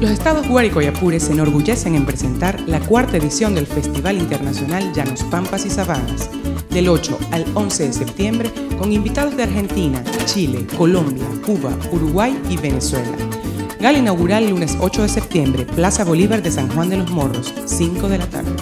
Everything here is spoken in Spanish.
Los estados Guárico y Apure se enorgullecen en presentar la cuarta edición del Festival Internacional Llanos Pampas y Sabanas, del 8 al 11 de septiembre, con invitados de Argentina, Chile, Colombia, Cuba, Uruguay y Venezuela. Gala inaugural lunes 8 de septiembre, Plaza Bolívar de San Juan de los Morros, 5 de la tarde.